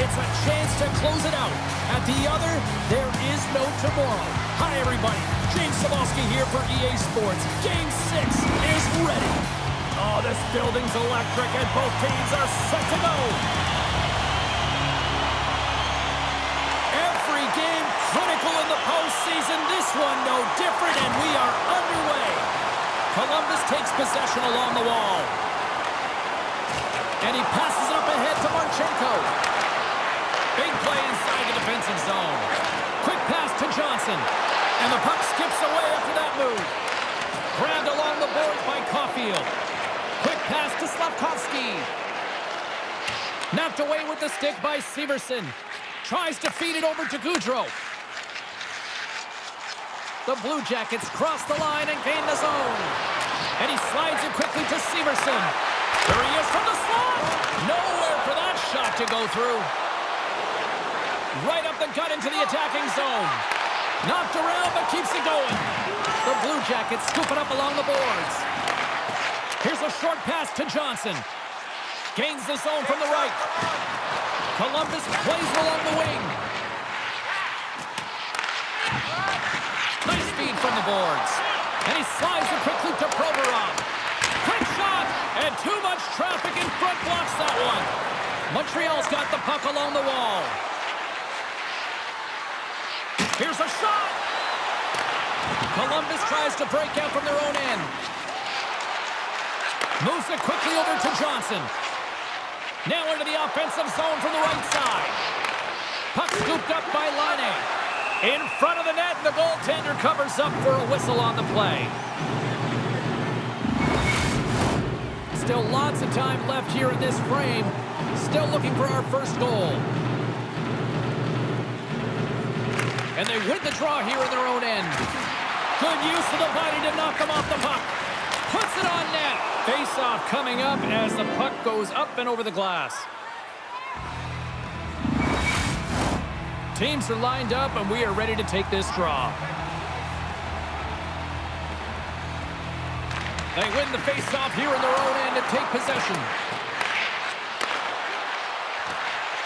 it's a chance to close it out. At the other, there is no tomorrow. Hi, everybody. James Cybulski here for EA Sports. Game 6 is ready. Oh, this building's electric, and both teams are set to go. Every game critical in the postseason. This one no different, and we are underway. Columbus takes possession along the wall. And he passes it up ahead to Marchenko. Big play inside the defensive zone. Quick pass to Johnson. And the puck skips away after that move. Grabbed along the boards by Caufield. Quick pass to Slafkovsky. Knocked away with the stick by Severson. Tries to feed it over to Gaudreau. The Blue Jackets cross the line and gain the zone. And he slides it quickly to Severson. There he is from the slot. Nowhere for that shot to go through. Right up the gut into the attacking zone. Knocked around, but keeps it going. The Blue Jackets scoop it up along the boards. Here's a short pass to Johnson. Gains the zone from the right. Columbus plays along the wing. Nice speed from the boards. And he slides it quickly to Provorov. Quick shot, and too much traffic in front blocks that one. Montreal's got the puck along the wall. Here's a shot. Columbus tries to break out from their own end. Moves it quickly over to Johnson. Now into the offensive zone from the right side. Puck scooped up by Laine. In front of the net, and the goaltender covers up for a whistle on the play. Still lots of time left here in this frame. Still looking for our first goal. And they win the draw here in their own end. Good use of the body to knock them off the puck. Puts it on net. Face-off coming up as the puck goes up and over the glass. Teams are lined up, and we are ready to take this draw. They win the face-off here in their own end and take possession.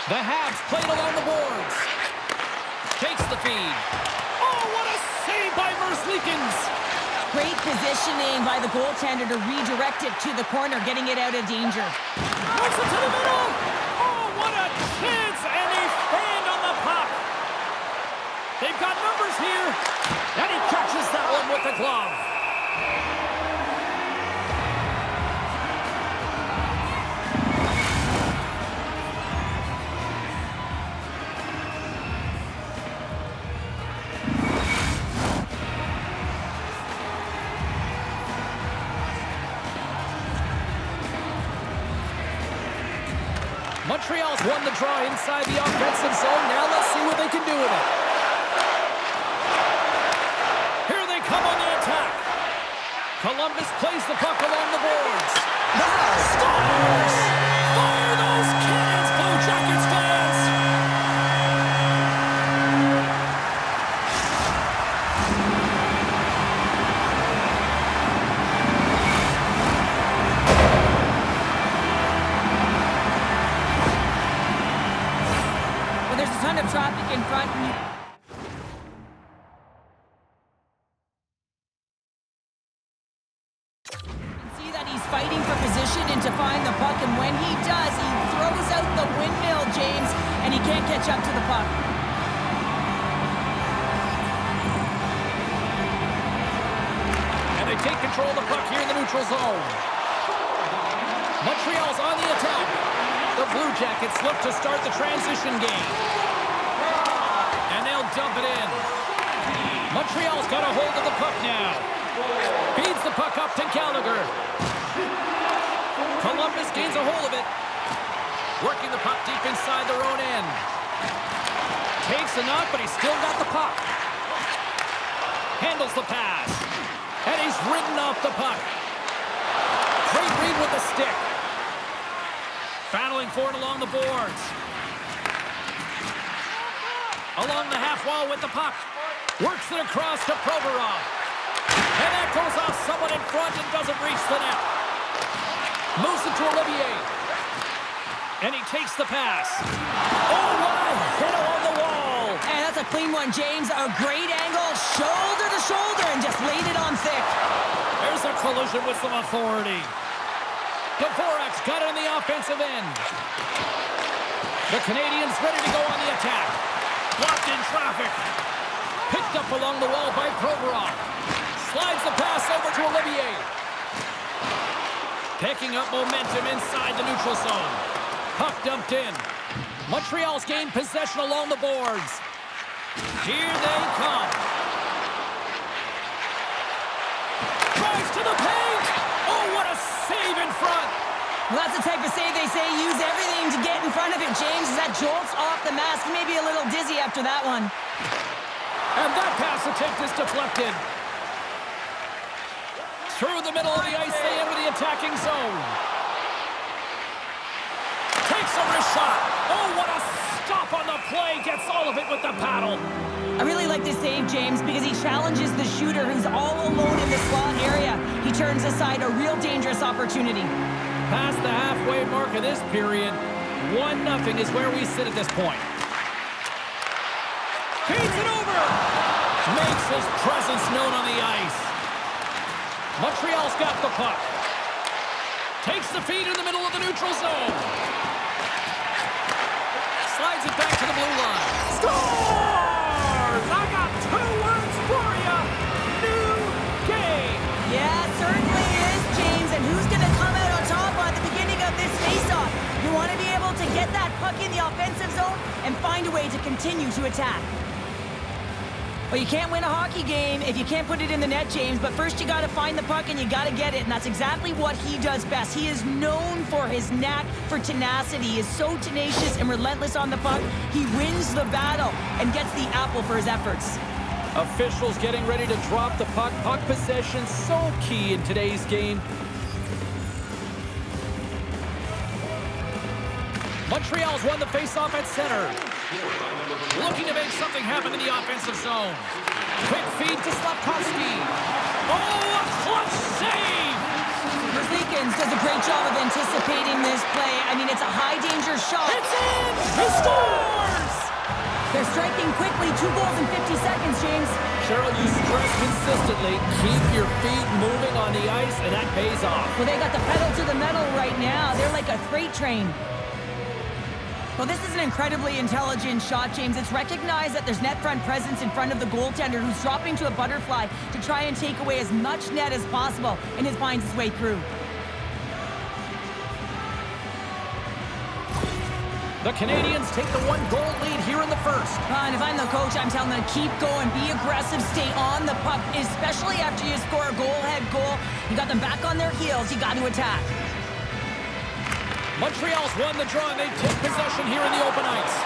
The Habs played along the boards. Takes the feed. Oh, what a save by Merzlikins! Great positioning by the goaltender to redirect it to the corner, getting it out of danger. Works it to the middle! Oh, what a chance! And they stand on the puck! They've got numbers here, and he catches that one with the glove. Draw traffic in front. and you- And that goes off someone in front and doesn't reach the net. Moves it to Olivier. And he takes the pass. Oh, a hit on the wall. Hey, that's a clean one, James. A great angle, shoulder to shoulder, and just laid it on thick. There's a collision with some authority. Dvorak's got it in the offensive end. The Canadiens ready to go on the attack. Blocked in traffic. Picked up along the wall by Provorov. Slides the pass over to Olivier. Picking up momentum inside the neutral zone. Puck dumped in. Montreal's gained possession along the boards. Here they come. Drives to the paint. Oh, what a save in front. Well, that's the type of save they say use everything to get in front of it, James. As that jolts off the mask, maybe a little dizzy after that one. And that pass attempt is deflected. Through the middle of the ice, they enter the attacking zone. Takes a wrist shot. Oh, what a stop on the play. Gets all of it with the paddle. I really like this save, James, because he challenges the shooter who's all alone in the slot area. He turns aside a real dangerous opportunity. Past the halfway mark of this period, 1-0 is where we sit at this point. Feeds it over! Makes his presence known on the ice. Montreal's got the puck. Takes the feed in the middle of the neutral zone. Slides it back to the blue line. Scores! I got two words for you. New game. Yeah, certainly is, James. And who's going to come out on top at the beginning of this faceoff? You want to be able to get that puck in the offensive zone and find a way to continue to attack. Well, you can't win a hockey game if you can't put it in the net, James. But first you got to find the puck and you got to get it. And that's exactly what he does best. He is known for his knack for tenacity. He is so tenacious and relentless on the puck. He wins the battle and gets the apple for his efforts. Officials getting ready to drop the puck. Puck possession so key in today's game. Montreal's won the faceoff at center. Looking to make something happen in the offensive zone. Quick feed to Slafkovsky. Oh, a clutch save! Merzlikins does a great job of anticipating this play. I mean, it's a high-danger shot. It's in! He scores! They're striking quickly. Two goals in 50 seconds, James. Cheryl, you stress consistently, keep your feet moving on the ice, and that pays off. Well, they got the pedal to the metal right now. They're like a freight train. Well, this is an incredibly intelligent shot, James. It's recognized that there's net front presence in front of the goaltender who's dropping to a butterfly to try and take away as much net as possible, and it finds its way through. The Canadiens take the one-goal lead here in the first. Uh, and if I'm the coach, I'm telling them to keep going, be aggressive, stay on the puck, especially after you score a goal-head goal. You got them back on their heels. You got to attack. Montreal's won the draw, and they take possession here in the open ice.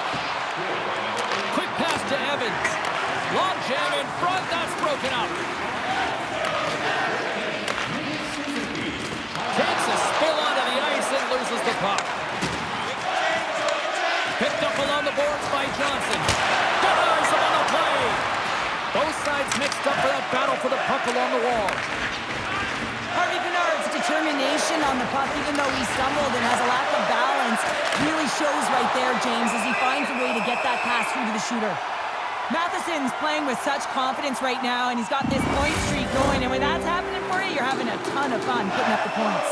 Quick pass to Evans. Long jam in front, that's broken up. Takes a spill onto the ice and loses the puck. Picked up along the boards by Johnson. Denies him on the play. Both sides mixed up for that battle for the puck along the wall. Determination on the puck, even though he stumbled and has a lack of balance, really shows right there, James, as he finds a way to get that pass through to the shooter. Matheson's playing with such confidence right now, and he's got this point streak going, and when that's happening for you, you're having a ton of fun putting up the points.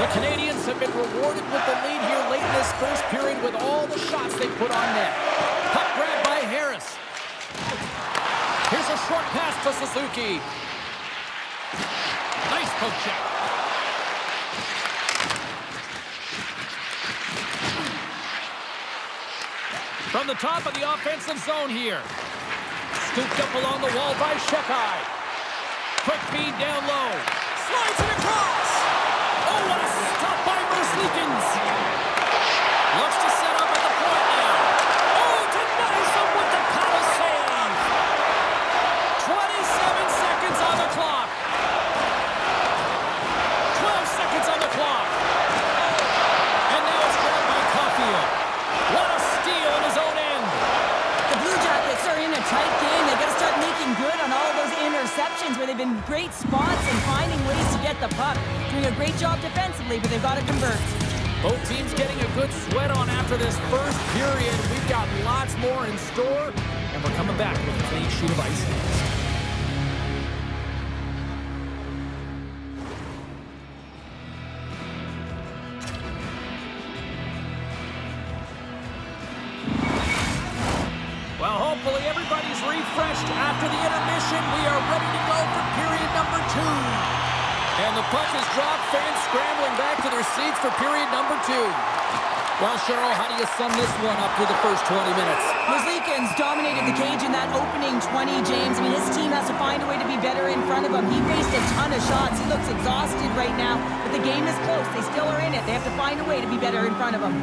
The Canadians have been rewarded with the lead here late in this first period with all the shots they put on net. Puck grab by Harris. Here's a short pass to Suzuki. Nice poke check. From the top of the offensive zone here. Scooped up along the wall by Xhekaj. Quick feed down low. Slides it across. Oh, what a stop by Merzlikins. Looks to set up at the point now. Oh, denies him with the paddle save. 27 seconds on the clock. 12 seconds on the clock. And now it's grabbed by Caufield. What a steal in his own end. The Blue Jackets are in a tight game. They got to start making good on all those interceptions where they've been great spots and finding ways to get the puck. Doing a great job defensively, but they've got to convert. Both teams getting a good sweat on after this first period. We've got lots more in store, and we're coming back with a clean sheet of ice. You sum this one up through the first 20 minutes? Merzlikins dominated the cage in that opening 20, James. I mean, his team has to find a way to be better in front of him. He faced a ton of shots. He looks exhausted right now, but the game is close. They still are in it. They have to find a way to be better in front of him.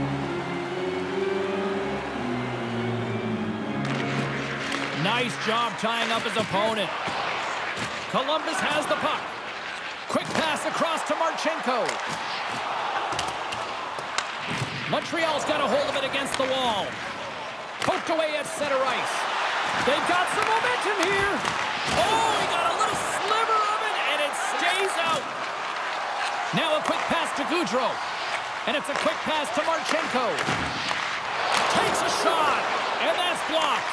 Nice job tying up his opponent. Columbus has the puck. Quick pass across to Marchenko. Montreal's got a hold of it against the wall. Poked away at center ice. They've got some momentum here. Oh, he got a little sliver of it, and it stays out. Now a quick pass to Gaudreau. And it's a quick pass to Marchenko. Takes a shot, and that's blocked.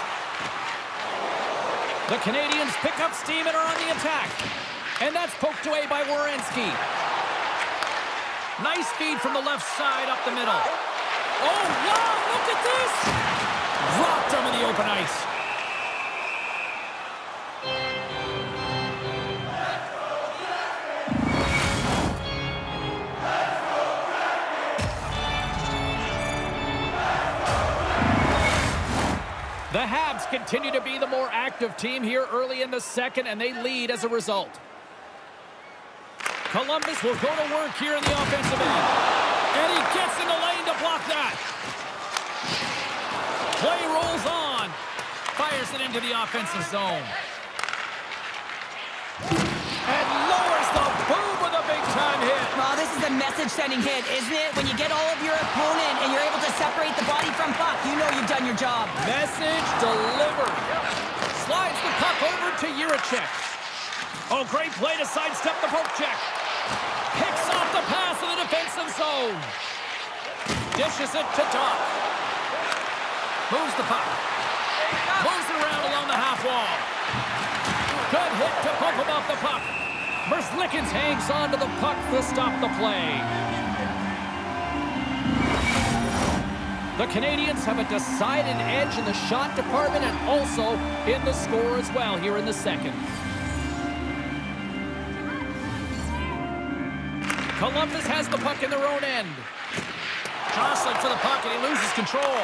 The Canadiens pick up steam and are on the attack. And that's poked away by Werenski. Nice feed from the left side up the middle. Oh, wow, look at this! Dropped him in the open ice. The Habs continue to be the more active team here early in the second, and they lead as a result. Columbus will go to work here in the offensive end. And he gets in the lane to block that. Play rolls on. Fires it into the offensive zone. And lowers the boom with a big-time hit. Well, this is a message-sending hit, isn't it? When you get all of your opponent and you're able to separate the body from puck, you know you've done your job. Message delivered. Slides the puck over to Jiricek. Oh, great play to sidestep the poke check. Picks off the pass in the defensive zone. Dishes it to Dach. Moves the puck. Moves it around along the half wall. Good hit to bump him off the puck. Merzlikins hangs on to the puck to stop the play. The Canadiens have a decided edge in the shot department and also in the score as well here in the second. Columbus has the puck in their own end. Jostling for the puck, and he loses control.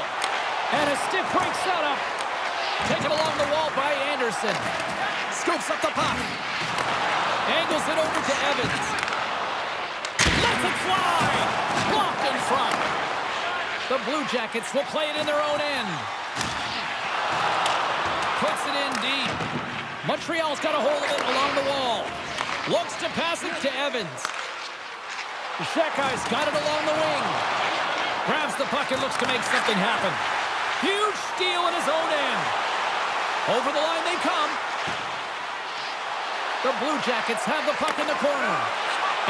And a stiff break setup. Taken along the wall by Anderson. Scoops up the puck. Angles it over to Evans. Lets it fly. Blocked in front. The Blue Jackets will play it in their own end. Puts it in deep. Montreal's got a hold of it along the wall. Looks to pass it to Evans. Xhekaj's got it along the wing. Grabs the puck and looks to make something happen. Huge steal in his own end. Over the line they come. The Blue Jackets have the puck in the corner.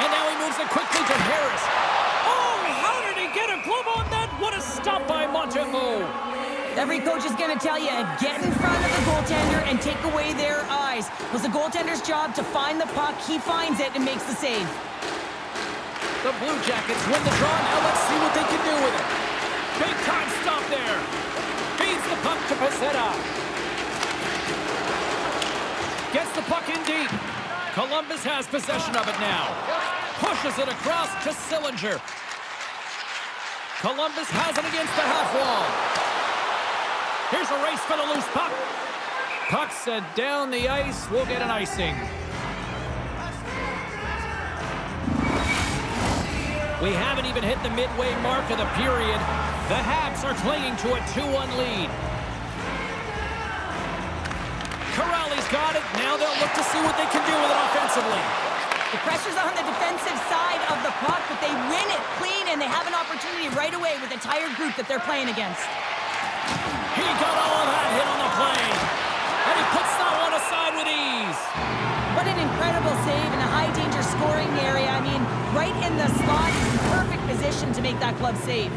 And now he moves it quickly to Harris. Oh, how did he get a glove on that? What a stop by Montembeault. Every coach is going to tell you, get in front of the goaltender and take away their eyes. It was the goaltender's job to find the puck. He finds it and makes the save. The Blue Jackets win the draw. Now let's see what they can do with it. Big time stop there. Feeds the puck to Pezzetta. Gets the puck in deep. Columbus has possession of it now. Pushes it across to Sillinger. Columbus has it against the half wall. Here's a race for the loose puck. Puck set down the ice. We'll get an icing. We haven't even hit the midway mark of the period. The Habs are clinging to a 2-1 lead. Kuraly's got it. Now they'll look to see what they can do with it offensively. The pressure's on the defensive side of the puck, but they win it clean, and they have an opportunity right away with the tired group that they're playing against. He got all of that hit on the play, and he puts that one aside with ease. What an incredible save in a high-danger scoring area. I mean, right in the slot. Perfect position to make that club save.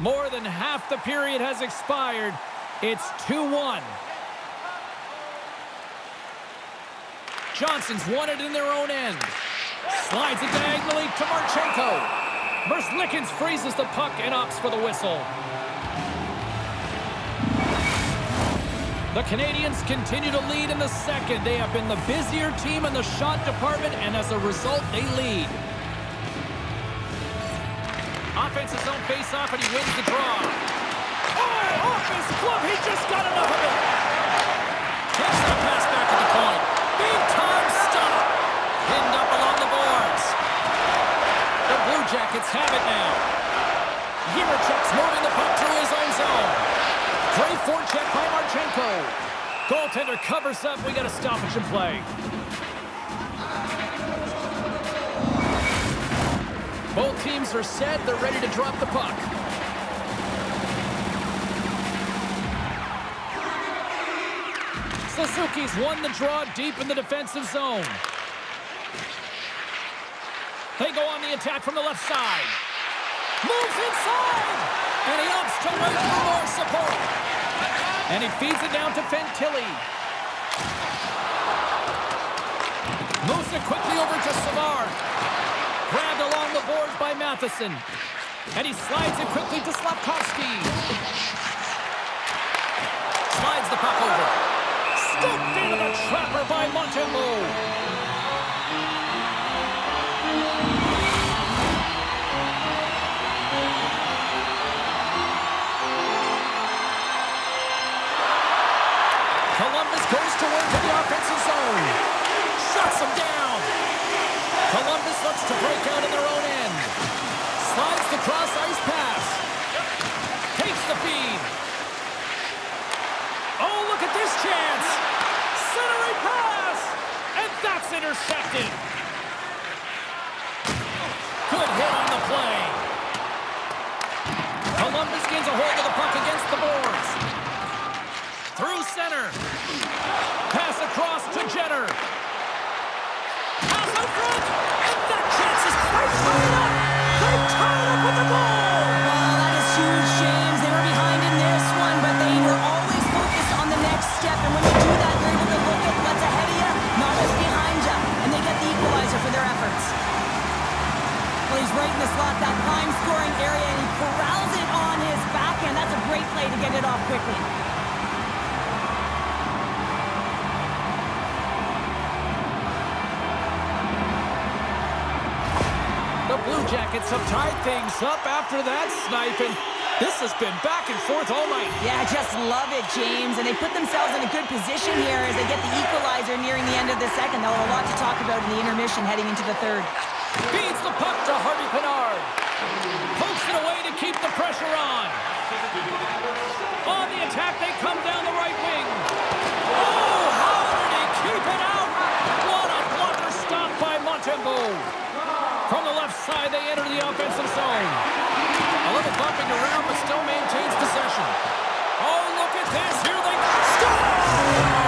More than half the period has expired. It's 2-1. Johnson's won it in their own end. Slides it diagonally to Marchenko. Merzlikins freezes the puck and opts for the whistle. The Canadiens continue to lead in the second. They have been the busier team in the shot department, and as a result, they lead. Offensive zone face-off, and he wins the draw. Oh, off his glove! He just got enough of it! Takes the pass back to the point. Big time stop! Pinned up along the boards. The Blue Jackets have it now. Jiricek's moving the puck through his own zone. Great forecheck by Marchenko. Goaltender covers up. We got a stoppage in play. Both teams are set. They're ready to drop the puck. Suzuki's won the draw deep in the defensive zone. They go on the attack from the left side. Moves inside! And he opts to wait for more support. And he feeds it down to Fantilli. Moves it quickly over to Savard. Grabbed along the boards by Matheson. And he slides it quickly to Slafkovsky. Slides the puck over. Scooped into the trapper by Montembeault. Him down. End of the second. They'll have a lot to talk about in the intermission heading into the third. Feeds the puck to Harvey Pinard. Pokes it away to keep the pressure on. On the attack, they come down the right wing. Oh, how did he keep it out? What a blocker stop by Montembeault. From the left side, they enter the offensive zone. A little bumping around, but still maintains possession. Oh, look at this. Here they score!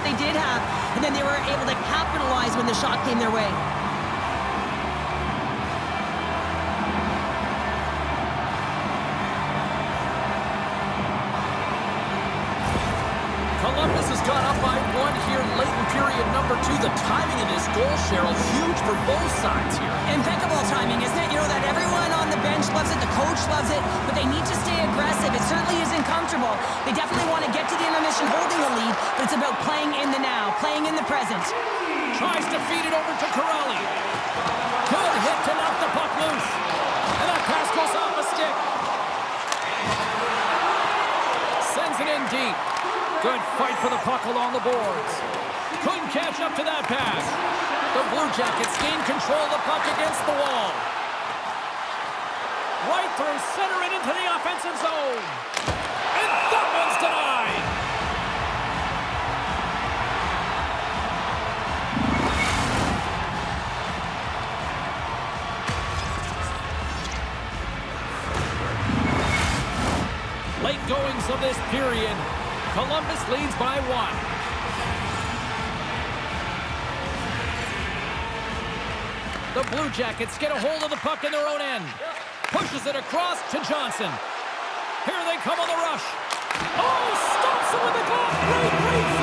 That they did have, and then they were able to capitalize when the shot came their way. Columbus has gone up by one here late in period number two. The timing of this goal, Cheryl, huge for both sides here. Impeccable timing, isn't it? You know that everyone on the bench loves it, the coach loves it, but they need comfortable. They definitely want to get to the intermission holding the lead, but it's about playing in the now, playing in the present. Tries to feed it over to Corelli. Good hit to knock the puck loose. And that pass goes off a stick. Sends it in deep. Good fight for the puck along the boards. Couldn't catch up to that pass. The Blue Jackets gain control of the puck against the wall. Right through center and into the offensive zone. That one's denied. Late goings of this period. Columbus leads by one. The Blue Jackets get a hold of the puck in their own end. Pushes it across to Johnson. Here they come on the rush. Oh, stops him with the glove. Great reflexes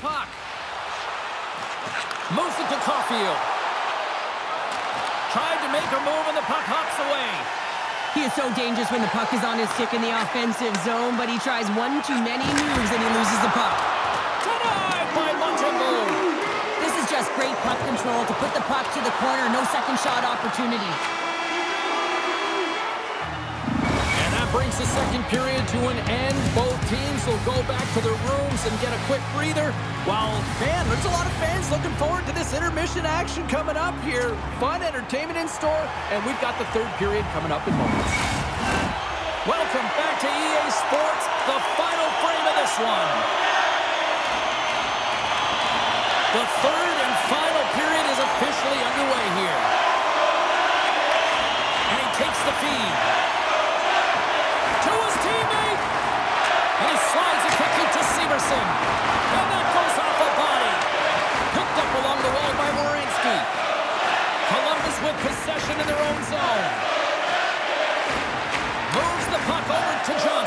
puck. Moves it to Caufield. Tried to make a move and the puck hops away. He is so dangerous when the puck is on his stick in the offensive zone, but he tries one too many moves and he loses the puck. Denied by Montembeault. This is just great puck control to put the puck to the corner, no second shot opportunity. The second period to an end. Both teams will go back to their rooms and get a quick breather. While, man, there's a lot of fans looking forward to this intermission action coming up here. Fun entertainment in store, and we've got the third period coming up in moments. Welcome back to EA Sports, the final frame of this one. The third and final period is officially underway here. And he takes the feed.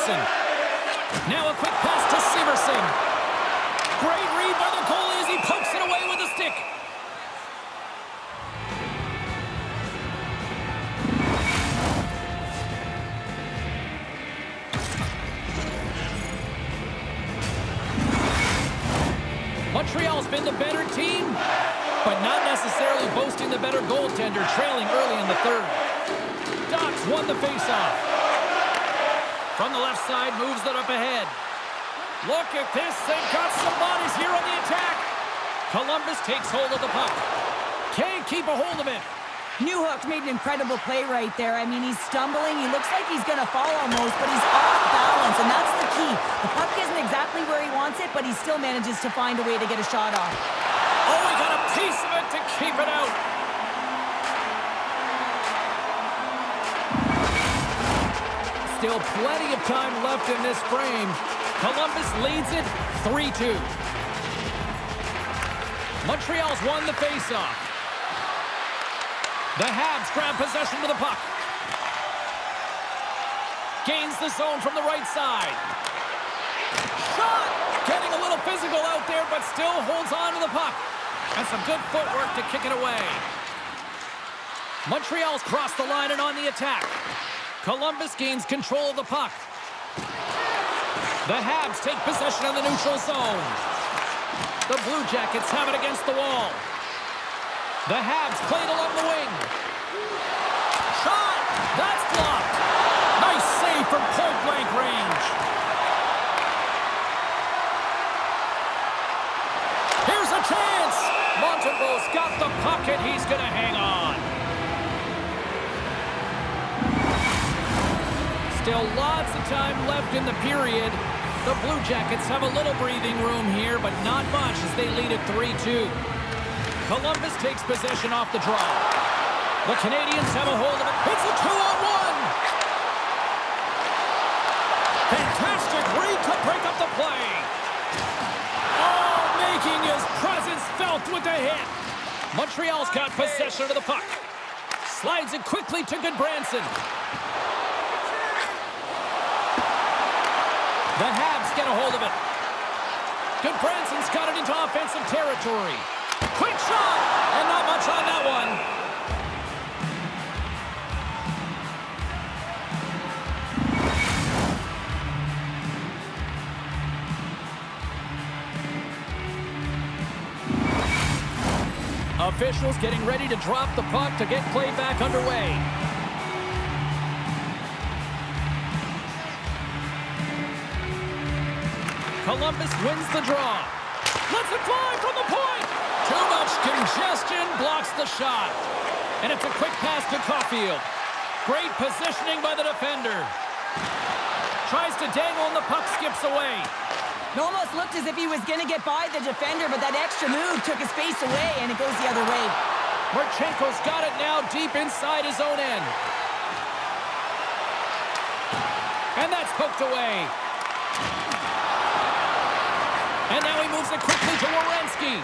Now a quick pass to Severson. Great read by the goalie as he pokes it away with a stick. Montreal's been the better team, but not necessarily boasting the better goaltender, trailing early in the third. Docs won the faceoff. From the left side, moves it up ahead. Look at this. They've got some bodies here on the attack. Columbus takes hold of the puck. Can't keep a hold of it. Newhook made an incredible play right there. I mean, he's stumbling. He looks like he's going to fall almost, but he's off balance, and that's the key. The puck isn't exactly where he wants it, but he still manages to find a way to get a shot off. Oh, he got a piece of it to keep it out. Still plenty of time left in this frame. Columbus leads it 3-2. Montreal's won the faceoff. The Habs grab possession of the puck. Gains the zone from the right side. Shot! Getting a little physical out there, but still holds on to the puck. And some good footwork to kick it away. Montreal's crossed the line and on the attack. Columbus gains control of the puck. The Habs take possession of the neutral zone. The Blue Jackets have it against the wall. The Habs played along the wing. Shot! That's blocked. Nice save from point-blank range. Here's a chance. Montembeault's got the puck and he's going to hang on. Still lots of time left in the period. The Blue Jackets have a little breathing room here, but not much as they lead at 3-2. Columbus takes possession off the draw. The Canadiens have a hold of it. It's a two-on-one. Fantastic read to break up the play. Oh, making his presence felt with the hit. Montreal's got possession of the puck. Slides it quickly to Gudbranson. The Habs get a hold of it. Gudbranson's got it into offensive territory. Quick shot! And not much on that one. Officials getting ready to drop the puck to get play back underway. Columbus wins the draw. Lets it fly from the point. Too much congestion blocks the shot. And it's a quick pass to Caufield. Great positioning by the defender. Tries to dangle and the puck skips away. It almost looked as if he was going to get by the defender, but that extra move took his face away, and it goes the other way. Marchenko's got it now deep inside his own end. And that's poked away. And now he moves it quickly to Werenski.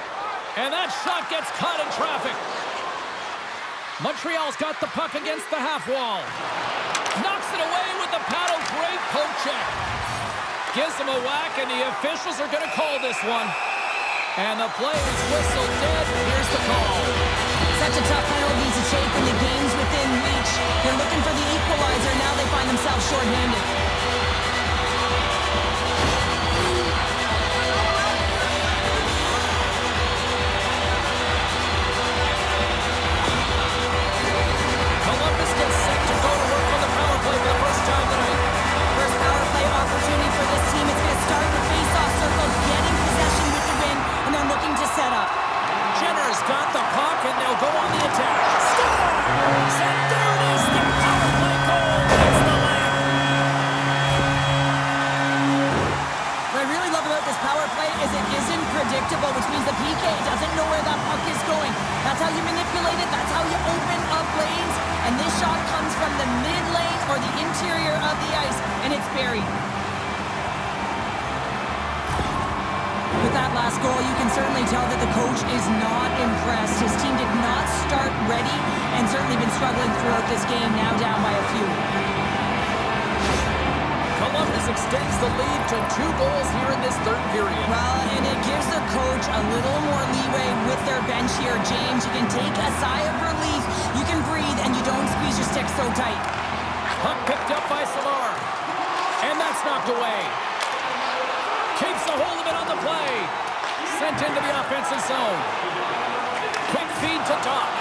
And that shot gets caught in traffic. Montreal's got the puck against the half wall. Knocks it away with the paddle. Great poke check. Gives him a whack, and the officials are going to call this one. And the play is whistled dead. Here's the call. Such a tough penalty to take when the game's within reach. They're looking for the equalizer, now they find themselves shorthanded. setup. Jenner's got the puck, and they'll go on the attack. Scores! And there it is, the power play goal. It's the lap. What I really love about this power play is it isn't predictable, which means the PK doesn't know where that puck is going. That's how you manipulate it. That's how you open up lanes. And this shot comes from the mid lane or the interior of the ice, and it's buried. With that last goal, you can certainly tell that the coach is not impressed. His team did not start ready and certainly been struggling throughout this game, now down by a few. Columbus extends the lead to two goals here in this third period. Well, and it gives the coach a little more leeway with their bench here. James, you can take a sigh of relief, you can breathe, and you don't squeeze your stick so tight. Puck picked up by Savard. And that's knocked away. Keeps a hold of it on the play. Sent into the offensive zone. Quick feed to Dach.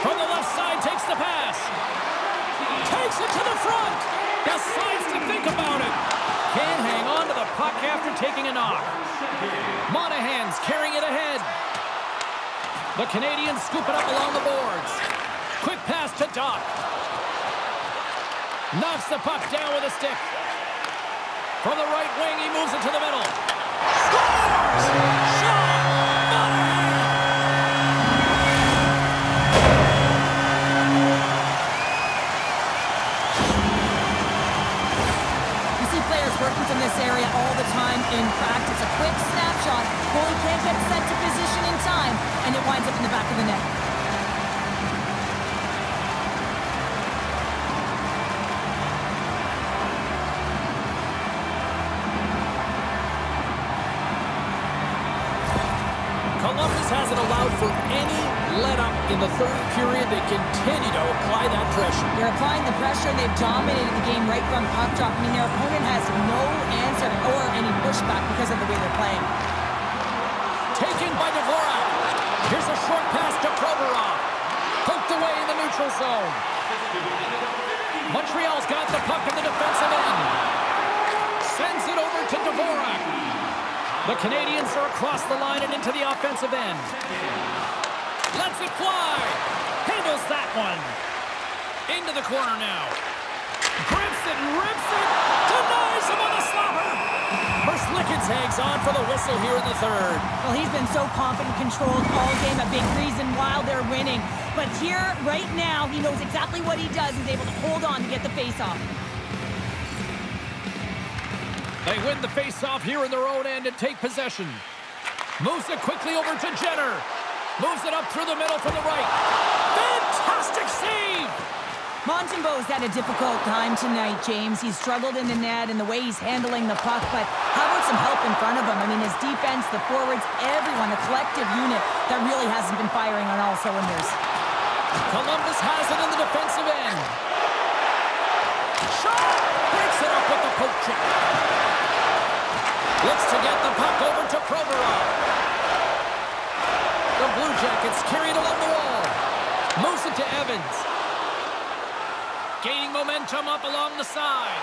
From the left side, takes the pass. Takes it to the front. Decides to think about it. Can't hang on to the puck after taking a knock. Monahan's carrying it ahead. The Canadiens scoop it up along the boards. Quick pass to Dach. Knocks the puck down with a stick. From the right wing, he moves it to the middle. Scores! From this area all the time in practice. A quick snapshot, goalie can't get set to position in time, and it winds up in the back of the net. In the third period. They continue to apply that pressure. They're applying the pressure, and they've dominated the game right from puck drop. I mean, their opponent has no answer or any pushback because of the way they're playing. Taken by Dvorak. Here's a short pass to Provorov. Poked away in the neutral zone. Montreal's got the puck in the defensive end. Sends it over to Dvorak. The Canadiens are across the line and into the offensive end. Lets it fly. Handles that one. Into the corner now. Grips it, rips it, denies him on the slapper. Merzlikins hangs on for the whistle here in the third. Well, he's been so confident, controlled all game, a big reason why they're winning. But here, right now, he knows exactly what he does. He's able to hold on to get the face-off. They win the face-off here in their own end and take possession. Moves it quickly over to Jenner. Moves it up through the middle from the right. Fantastic save! Montembeault's had a difficult time tonight, James. He's struggled in the net and the way he's handling the puck, but how about some help in front of him? I mean, his defense, the forwards, everyone, a collective unit that really hasn't been firing on all cylinders. Columbus has it in the defensive end. Shot! Breaks it up with the poke check. Looks to get the puck over to Provorov. Blue Jackets carried along the wall. Moves it to Evans. Gaining momentum up along the side.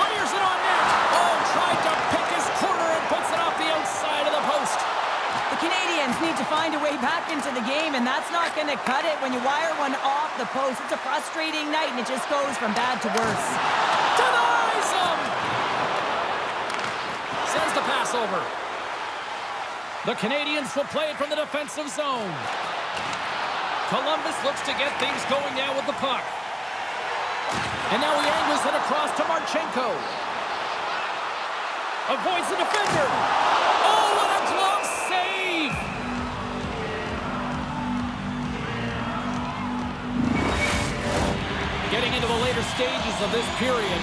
Fires it on net. Oh, tried to pick his corner and puts it off the outside of the post. The Canadiens need to find a way back into the game, and that's not going to cut it when you wire one off the post. It's a frustrating night, and it just goes from bad to worse. Denies him! Sends the pass over. The Canadiens will play it from the defensive zone. Columbus looks to get things going now with the puck. And now he angles it across to Marchenko. Avoids the defender. Oh, what a glove save! Getting into the later stages of this period,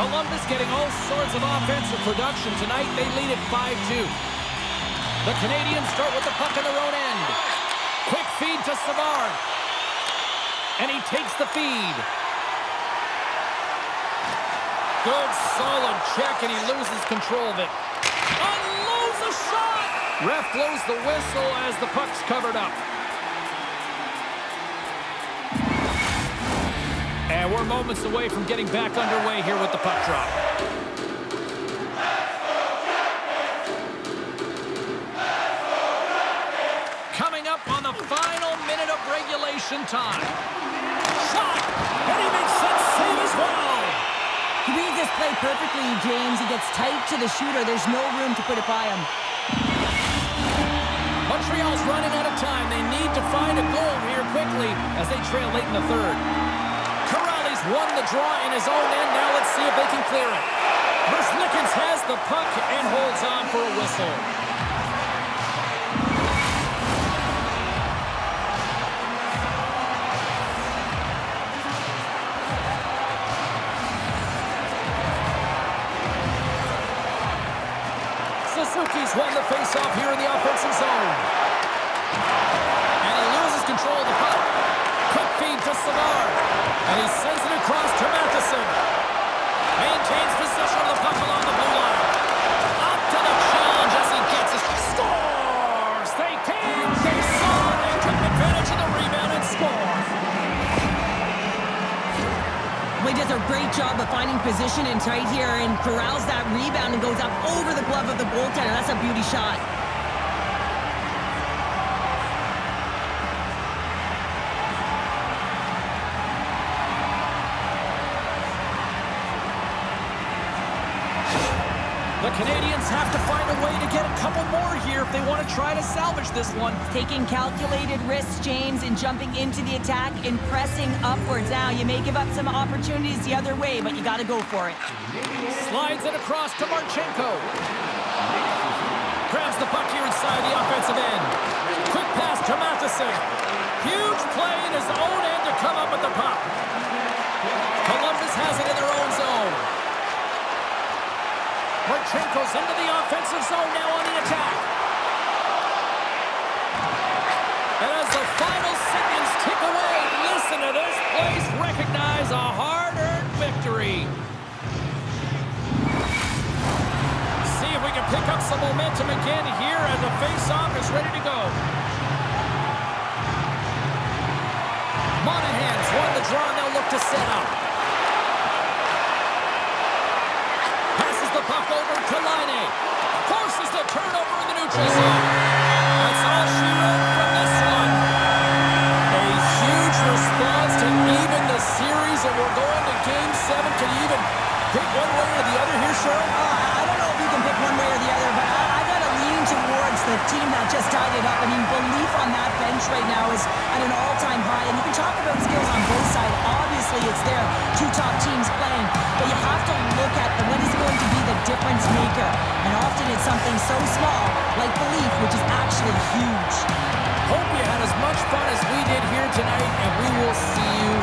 Columbus getting all sorts of offensive production tonight. They lead at 5-2. The Canadiens start with the puck in their own end. Quick feed to Savard. And he takes the feed. Good, solid check, and he loses control of it. Unloads the shot! Ref blows the whistle as the puck's covered up. And we're moments away from getting back underway here with the puck drop. Regulation time. Shot! And he makes that save as well! He reads this play perfectly, James. He gets tight to the shooter. There's no room to put it by him. Montreal's running out of time. They need to find a goal here quickly as they trail late in the third. Corrales won the draw in his own end. Now let's see if they can clear it. Merzlikins has the puck and holds on for a whistle. Faceoff here in the offensive zone. And he loses control of the puck. Quick feed to Savard. And he sends it across to Matheson. Maintains possession of the puck along the blue line. Up to the challenge as he gets it. Scores! They came, they saw, they took advantage of the rebound and score. Well, he does a great job of finding position and tight here and corrals that rebound and goes up over the glove of the goaltender. That's a beauty shot. Have to find a way to get a couple more here if they want to try to salvage this one. Taking calculated risks, James, and jumping into the attack and pressing upwards. Now, you may give up some opportunities the other way, but you got to go for it. Slides it across to Marchenko. Grabs the puck here inside the offensive end. Quick pass to Matheson. Huge play in his own end to come up with the puck. Columbus has it in their own zone. Marchenko's into the offensive zone now on the attack. And as the final seconds tick away, listen to this place recognize a hard-earned victory. See if we can pick up some momentum again here as the face-off is ready to go. Monahan's won the draw, they'll look to set up. Puck over to Laine. Forces the turnover in the neutral zone. That's all she wrote from this one. A huge response to even the series, and we're going to Game 7. Can you even pick one way or the other here, Cheryl? Uh, I don't know if you can pick one way or the other, but I, I got to lean towards the team that just tied it up. I mean, belief on that right now is at an all-time high, and you can talk about skills on both sides. Obviously, it's there, two top teams playing, but you have to look at what is going to be the difference maker. And often it's something so small, like belief, which is actually huge. Hope you had as much fun as we did here tonight, and we will see you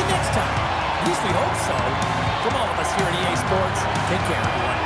the next time. At least we hope so. From all of us here at EA Sports, take care, everyone.